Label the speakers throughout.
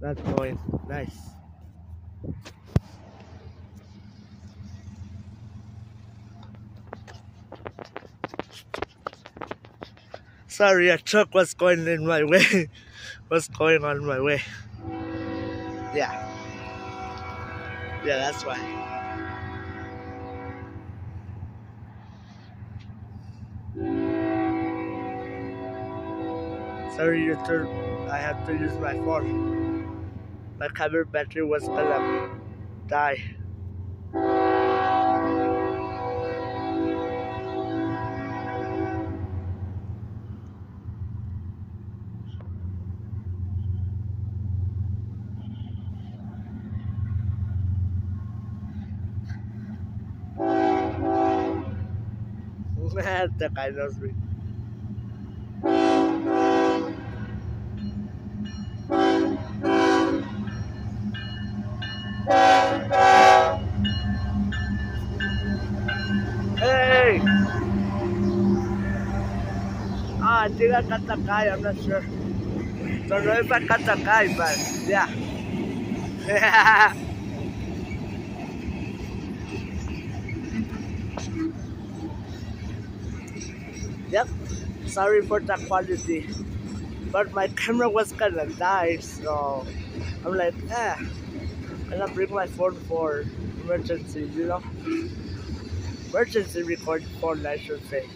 Speaker 1: That's going nice. Sorry, a truck was going in my way. was going on my way. Yeah. Yeah, that's why. Sorry, you. I have to use my phone. My camera battery was gonna die. that guy knows me. I think I got the guy, I'm not sure. Don't know if I got the guy, but yeah. yep, sorry for the quality. But my camera was gonna die, so I'm like, eh, I'm gonna bring my phone for emergency, you know? Emergency record phone, I should say.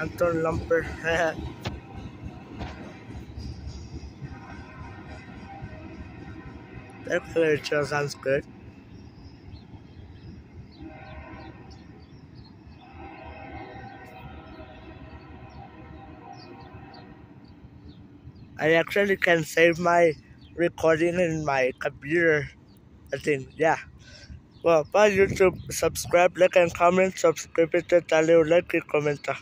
Speaker 1: Anton Lumper. that sounds good. I actually can save my recording in my computer. I think, yeah. Well, bye YouTube. Subscribe, like, and comment. Subscribe to channel, like, and comment.